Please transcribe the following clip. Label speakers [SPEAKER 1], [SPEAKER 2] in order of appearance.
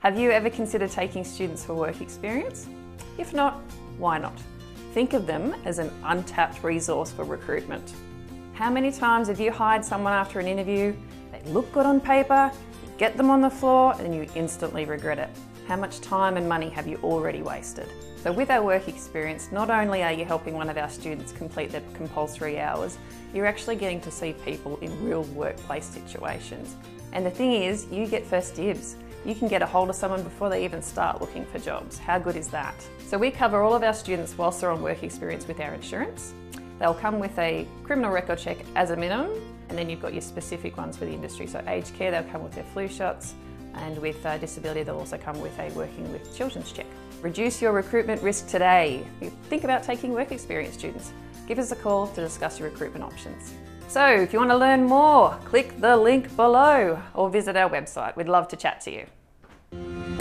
[SPEAKER 1] Have you ever considered taking students for work experience? If not, why not? Think of them as an untapped resource for recruitment. How many times have you hired someone after an interview, they look good on paper, you get them on the floor, and you instantly regret it? How much time and money have you already wasted? So with our work experience, not only are you helping one of our students complete their compulsory hours, you're actually getting to see people in real workplace situations. And the thing is, you get first dibs. You can get a hold of someone before they even start looking for jobs. How good is that? So we cover all of our students whilst they're on work experience with our insurance. They'll come with a criminal record check as a minimum, and then you've got your specific ones for the industry. So aged care, they'll come with their flu shots, and with uh, disability, they'll also come with a working with children's check. Reduce your recruitment risk today. Think about taking work experience students. Give us a call to discuss your recruitment options. So, if you want to learn more, click the link below or visit our website. We'd love to chat to you.